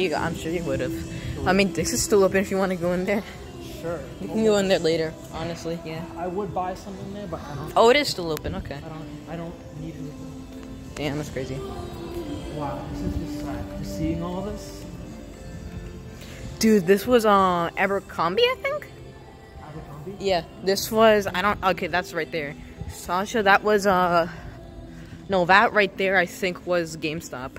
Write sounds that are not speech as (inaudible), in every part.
You, I'm sure you would have. I mean, this is still open if you want to go in there. Sure. You can go in there later, honestly, yeah. I would buy something there, but I don't. Oh, it is still open, okay. I don't. I don't need anything. Damn, that's crazy. Wow, this is just sad. Seeing all this. Dude, this was uh, Abercrombie, I think? Abercrombie. Yeah, this was, I don't, okay, that's right there. Sasha, that was, uh, no, that right there, I think, was GameStop.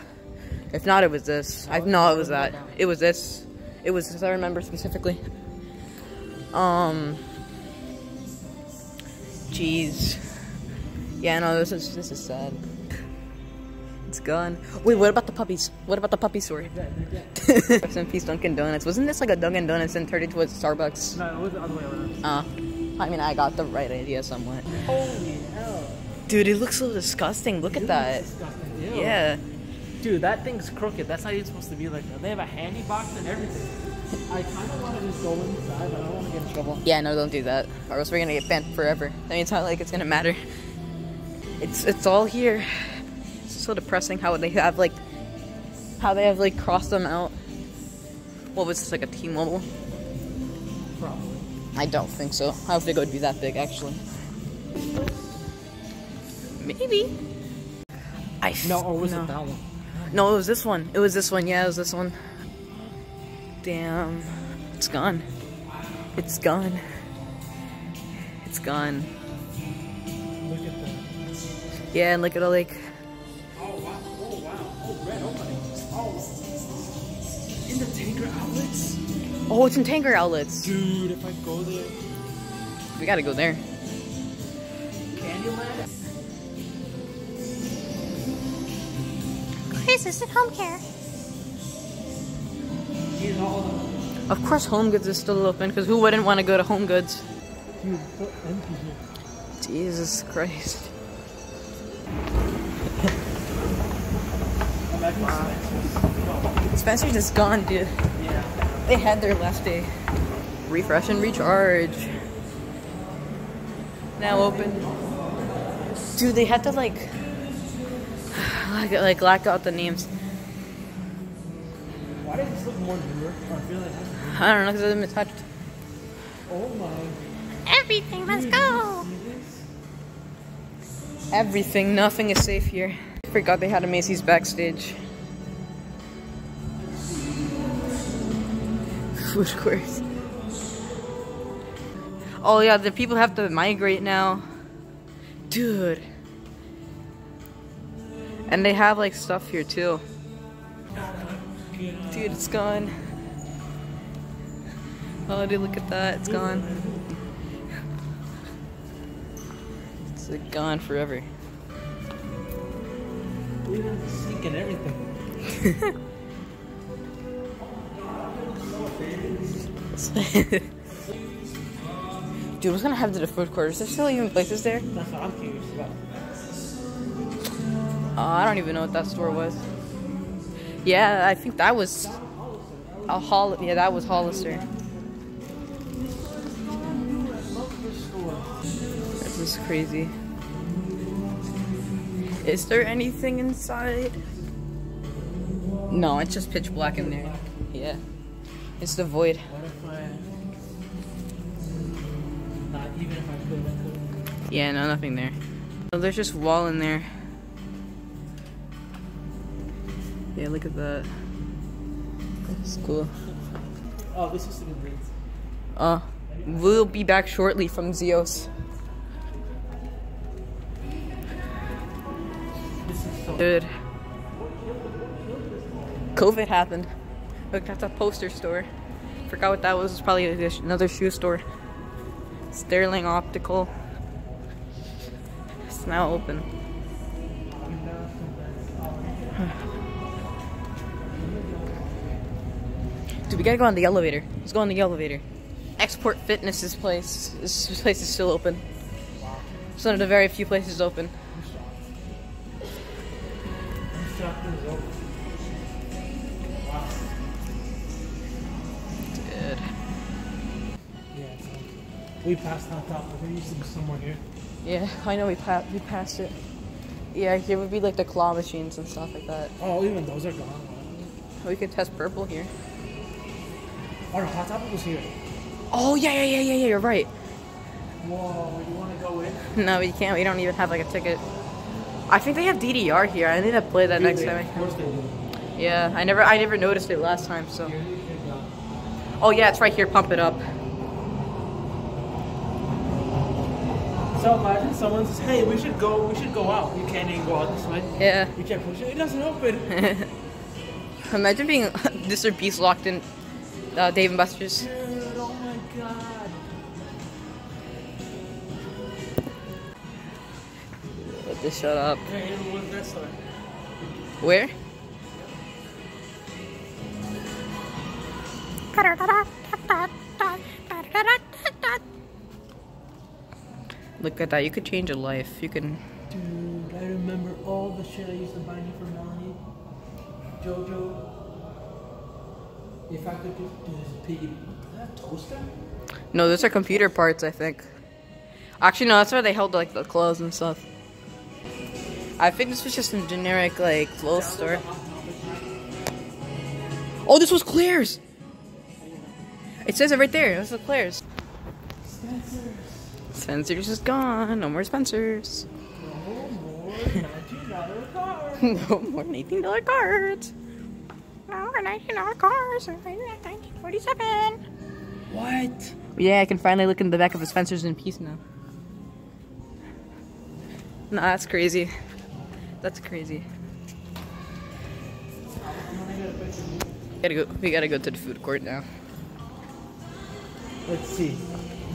If not, it was this. I know it was that. It was this. It was this, I remember specifically. Um, jeez. Yeah, no, this is, this is sad. It's gone. Wait, what about the puppies? What about the puppy story? (laughs) Rest in peace, Dunkin' Donuts. Wasn't this like a Dunkin' Donuts and turned into a Starbucks? No, it was the other way around. Uh, I mean, I got the right idea somewhat. Holy hell. Dude, it looks so disgusting. Look at that. Yeah. Dude, that thing's crooked. That's not even supposed to be like that. They have a handy box and everything. I kind of want to just go inside, but I don't want to get in trouble. Yeah, no, don't do that. Or else we're gonna get banned forever. I mean, it's not like it's gonna matter. It's it's all here. It's so depressing how they have like how they have like crossed them out. What was this like a T-Mobile? Probably. I don't think so. I don't think it would be that big actually. Maybe. I No, or was no. it that one? No, it was this one. It was this one. Yeah, it was this one. Damn. It's gone. It's gone. It's gone. Look at that. Yeah, and look at all like Oh wow! Oh wow! Oh red oh, opening! Oh. In the Tanker outlets? Oh, it's in Tanger outlets. Dude, if I go there, We gotta go there. Chris, is it home care? Here's all the Of course, Home Goods is still open because who wouldn't want to go to Home Goods? dude, so empty here. Jesus Christ. Spencer's is gone, dude. Yeah. They had their last day. Refresh and recharge. Now open. Dude, they had to like, like, like lock out the names. Why does this look more newer? Oh, I feel like I don't know because it hasn't been touched. Oh my. Everything, let's go! Everything, nothing is safe here. Forgot they had a Macy's backstage. Food court. Oh yeah, the people have to migrate now. Dude. And they have like stuff here too. Dude, it's gone. Oh, dude, look at that. It's gone. It's like gone forever. We have the sink and everything. Dude, what's gonna happen to the food court? Is there still even places there? That's what I'm curious about. Uh, I don't even know what that store was. Yeah, I think that was a Hol. Yeah, that was Hollister. This is crazy. Is there anything inside? No, it's just pitch black in there. Yeah, it's the void. Yeah, no, nothing there. Oh, there's just wall in there. Yeah, look at that. That's cool. Oh, this used to be great. Uh, we'll be back shortly from Zeos. This. Dude. COVID happened. Look, that's a poster store. Forgot what that was. It's probably another shoe store. Sterling Optical. It's now open. We gotta go on the elevator. Let's go on the elevator. Export Fitness's place. This place is still open. It's one of the very few places open. This chapter is open. Wow. Good. Yeah. We passed on top. There used to be somewhere here. Yeah, I know we pa- we passed it. Yeah, here would be like the claw machines and stuff like that. Oh, even those are gone. We could test purple here. Oh, no, Hot Topic was here. Oh yeah, yeah, yeah, yeah, yeah. You're right. Whoa, you want to go in? (laughs) No, we can't. We don't even have like a ticket. I think they have DDR here. I need to play that next time. Of course they do. Yeah, I never, I never noticed it last time. So. Here, you can go. Oh yeah, it's right here. Pump it up. So imagine someone says, "Hey, we should go. We should go out." You can't even go out this way. Yeah. You can't push it. It doesn't open. (laughs) Imagine being (laughs) Mr. Beast locked in uh, Dave and Buster's. Dude, oh my god. Let this shut up. Where? Look at that. You could change a life. You can. Dude, I remember all the shit I used to buy you for Melanie. Jojo. If I could just do this piggy. Is that a toaster? No, those are computer parts. I think. Actually, no. That's where they held like the clothes and stuff. I think this was just a generic like clothes store. Oh, this was Claire's. It says it right there. This is Claire's. Spencer's. Spencer's is gone. No more Spencer's. No more $19 car. (laughs) no more eighteen dollar cards. No more nineteen dollar cards. Nineteen forty seven. What? Yeah, I can finally look in the back of a Spencer's in peace now. Nah, that's crazy. That's crazy. Gotta go. We gotta go to the food court now. Let's see.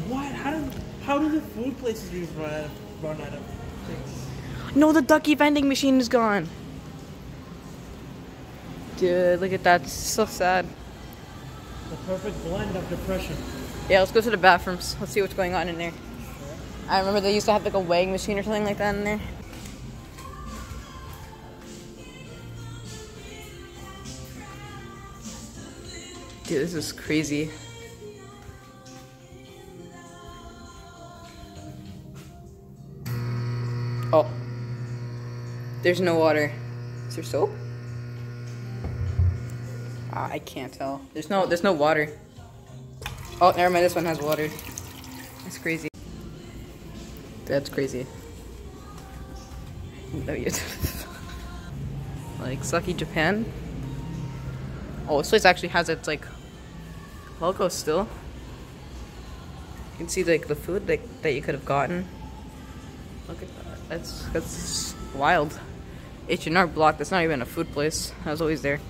What? How do how do the food places run out of run out of things? No, the ducky vending machine is gone. Dude, look at that. It's so sad. The perfect blend of depression. Yeah, let's go to the bathrooms. Let's see what's going on in there. I remember they used to have like a weighing machine or something like that in there. Dude, this is crazy. Oh. There's no water. Is there soap? Ah, I can't tell. There's no there's no water. Oh, never mind. This one has water. That's crazy. That's crazy. No, you. (laughs) like Sarku Japan. Oh, this place actually has its like logo still. You can see like the food like that you could have gotten. Look at that. That's that's wild. H and R Block. That's not even a food place. I was always there.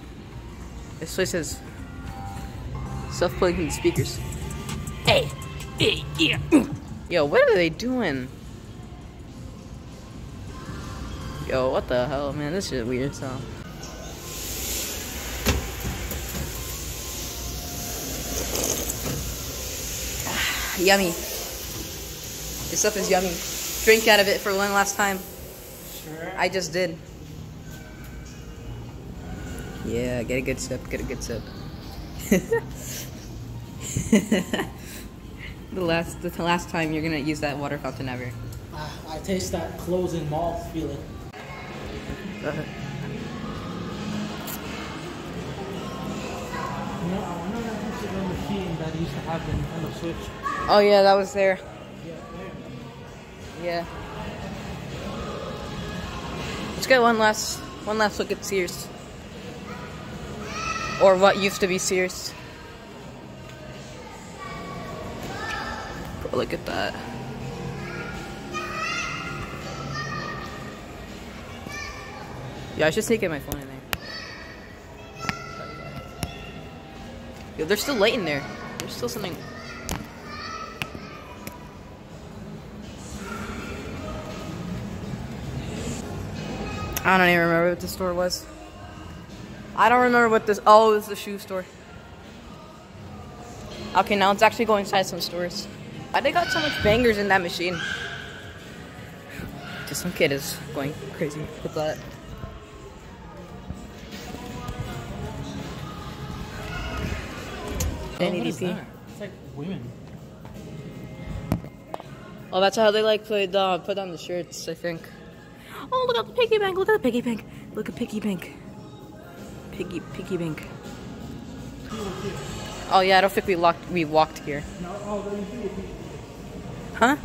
This place has stuff playing from the speakers. Hey, hey, yeah. Yo, what are they doing? Yo, what the hell, man? This is weird stuff. Ah, yummy. This stuff is yummy. Drink out of it for one last time. Sure. I just did. Yeah, get a good sip. Get a good sip. (laughs) the last, the last time you're gonna use that water fountain ever. Ah, I taste that closing mouth feeling. You know, I wonder if a machine that used to have the Nintendo Switch. Oh yeah, that was there. Yeah, there. Yeah. Let's get one last, one last look at Sears, or what used to be Sears. Bro, look at that. Yeah, I should in my phone in there. Yo, there's still light in there. There's still something. I don't even remember what the store was. I don't remember what this. Oh, it's the shoe store. Okay, now let's actually go inside some stores. Why they got so much bangers in that machine? Just some kid is going crazy with that. Oh, what is 1080p. that? It's like women. Oh, that's how they like put uh, put on the shirts, I think. Oh, look at the piggy bank! Look at the piggy bank! Look at piggy bank! Piggy, piggy bank. Oh yeah, I don't think we locked. We walked here. No, oh, there used to be a pizza. Huh?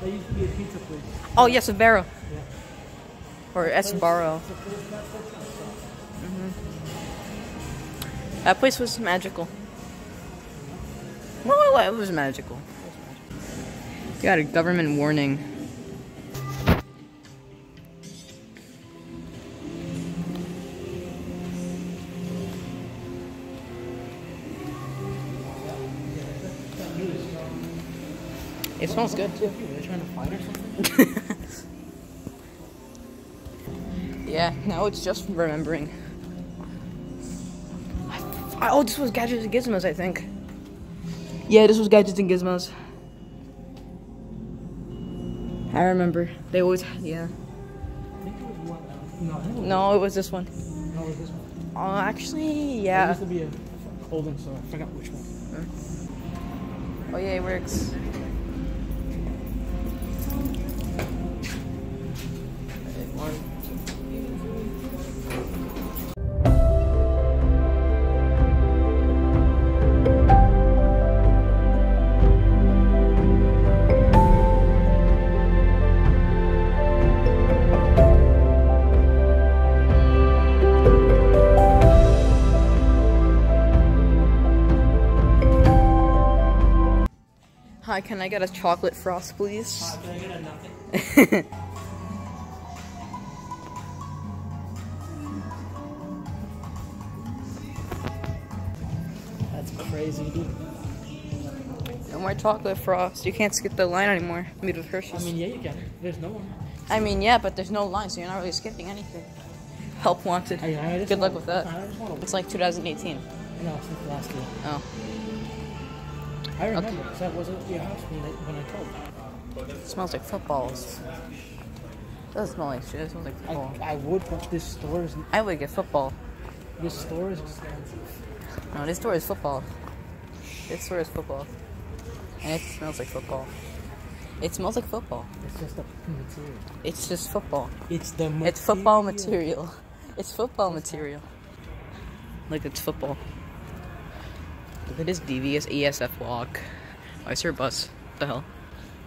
There used to be a pizza place. Oh yes, a barrow. Yeah. Or Sbarro. It's mm-hmm. a place not for us, so. That place was magical. Well, it was magical. You got a government warning. It smells good too. Are they trying to fight or something? (laughs) Yeah, now it's just remembering. I, oh, this was Gadgets and Gizmos, I think. Yeah, this was Gadgets and Gizmos. I remember. They always, yeah. I think it was one. No, it was, No, it was this one. no, it was this one. Oh, oh actually, yeah. used to be a holding store. I forgot which one. Oh, yeah, it works. Hi, can I get a chocolate frost, please? Uh, can I get a nothing? (laughs) That's crazy, dude. No more chocolate frost. You can't skip the line anymore. Made with I mean, yeah, you can. There's no one. I mean, yeah, but there's no line, so you're not really skipping anything. (laughs) Help wanted. I, I Good luck with that. I just want to. It's like 2018. No, since last year. Oh. I remember, 'cause that wasn't your house when I, when I told. It smells like footballs. It doesn't smell like shit. It smells like football. I, I would, but this store is I would get football. this store is expensive. No, this store is football. This store is football. And it smells like football. It smells like football. It's just the material. It's just football. It's the material. It's football material. (laughs) It's football material. Like it's football. Look at this devious ESF walk. Why is there a bus? What the hell?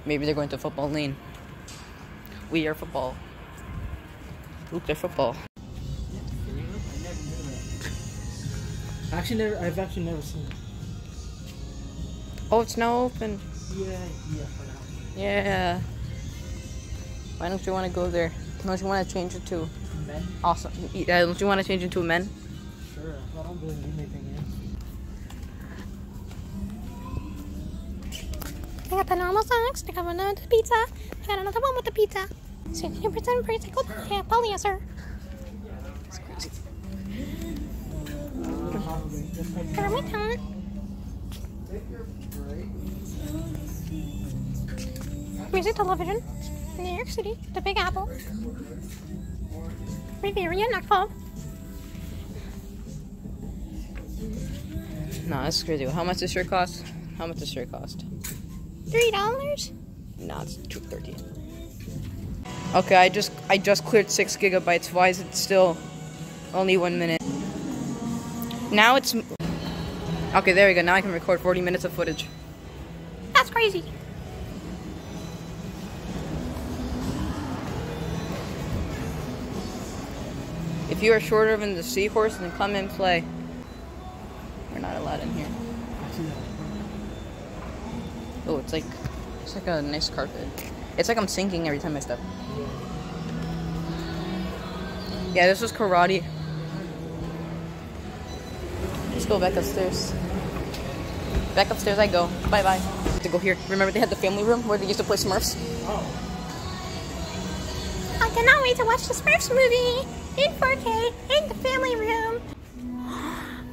Maybe they're going to football lane. We are football. Look, they're football. Actually never. I've actually never seen it. Oh, it's now open. Yeah, yeah, for now. Yeah. Why don't you want to go there? Don't you want to change it to Men, awesome? Yeah, don't you want to change it to men? sure. I don't need anything I got the normal size. I got another pizza. I got another one with the pizza. So 60% recycled yeah, polyester. Got my tongue. Music television. New York City. The Big Apple. Riviera nightclub. No, that's crazy. How much does shirt cost? How much does shirt cost? Three dollars. No, it's two thirteen. Okay, I just I just cleared six gigabytes. Why is it still only one minute? Now it's okay. There we go. Now I can record forty minutes of footage. That's crazy. If you are shorter than the seahorse, then come and play. We're not allowed in here. Oh, it's like it's like a nice carpet. It's like I'm sinking every time I step. Yeah, this was karate. Let's go back upstairs. Back upstairs I go. Bye bye. To go here. Remember they had the family room where they used to play Smurfs? Oh. I cannot wait to watch the Smurfs movie in 4K in the family room.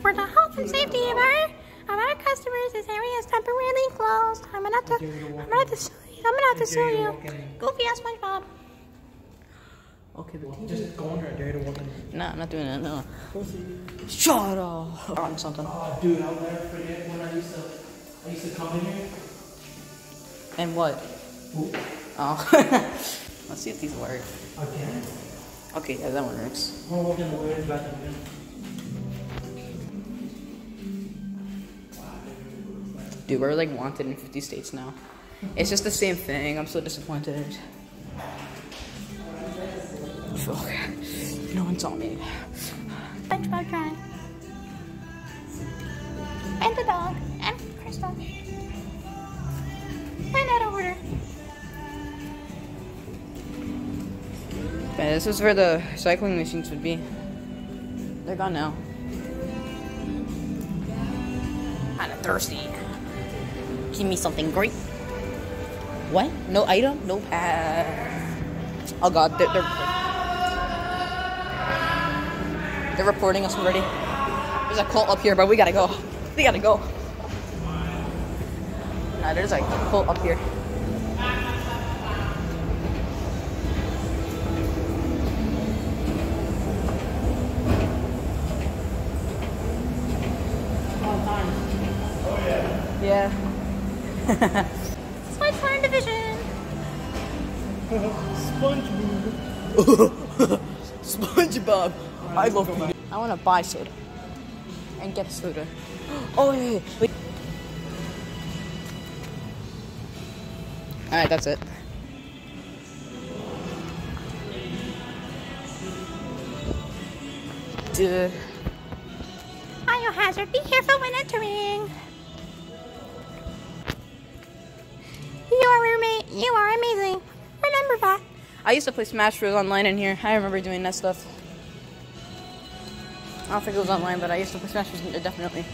For the health and safety of our of our customers, this area is temporarily closed. I'm gonna have to, I'm gonna have to sue you. I'm gonna have to sue you. Goofy ass SpongeBob. Okay, the just go under. I dare to walk in. Nah, I'm not doing that. No. Proceed. Shut up. On something. Oh, dude, I'll never forget when I used to, I used to come in here. And what? Ooh, Oh. (laughs) Let's see if these work. Again? Okay, yeah, that one works. Dude, we're like wanted in 50 states now. It's just the same thing. I'm so disappointed. Fuck. No one saw me. SpongeBob drawing. And the dog. And Crystal. And out of order. Okay, this is where the cycling machines would be. They're gone now. Kinda thirsty. Give me something great. What? No item? No pass. Oh god, they're, they're, they're reporting us already. There's a cult up here, but we gotta go. We gotta go. Nah, there's a cult up here. Yeah. Switzerland division. SpongeBob. SpongeBob. (laughs) I love Peter. I want to buy soda and get a soda. (gasps) Oh wait, wait, wait. All right, that's it. Dude. Biohazard, be careful when entering. You are roommate. You are amazing. Remember that. I used to play Smash Bros. online in here. I remember doing that stuff. I don't think it was online, but I used to play Smash Bros. definitely.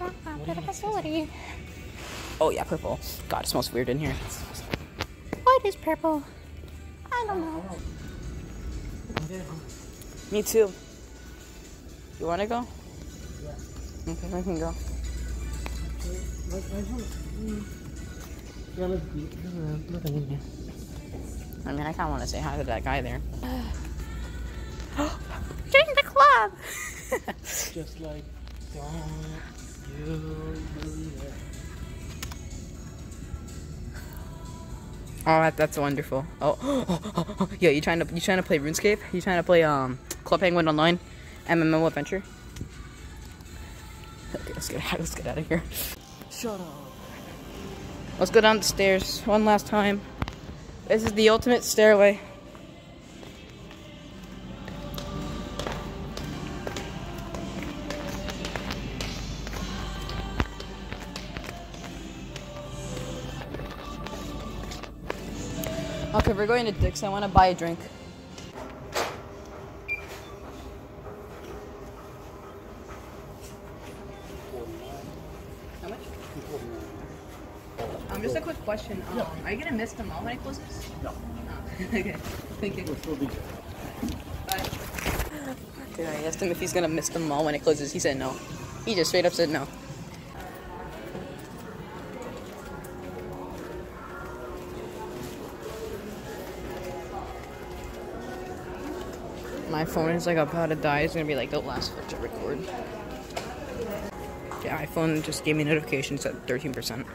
Welcome to facility. Oh yeah, purple. God, it smells weird in here. What is purple? I don't know. Me too. You want to go? Yeah. Okay, I can go. I mean, I kind of want to say hi to that guy there. (gasps) Join the club. Just like, don't you believe it? Oh, that, that's wonderful. Oh, (gasps) yo, you trying to you trying to play RuneScape? You trying to play um Club Penguin Online, MMO Adventure? Okay, let's get out. (laughs) Let's get out of here. Shut up. Let's go down the stairs one last time. This is the ultimate stairway. Okay, we're going to Dick's. I want to buy a drink. How much? Um, just a quick question. Um, Are you gonna miss the mall when it closes? No. Oh, (laughs) okay. Thank you. We'll still be there. Bye. Dude, I asked him if he's gonna miss the mall when it closes. He said no. He just straight up said no. My phone is like about to die. It's gonna be like the last one to record. The iPhone just gave me notifications at 13%.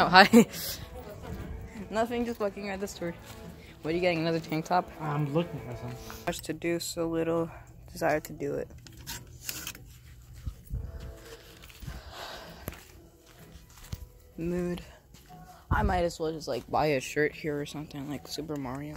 Oh, hi. (laughs) Nothing, just looking at the store. What are you getting? Another tank top? I'm looking for some. Much to do, so little desire to do it. Mood. I might as well just like buy a shirt here or something like Super Mario.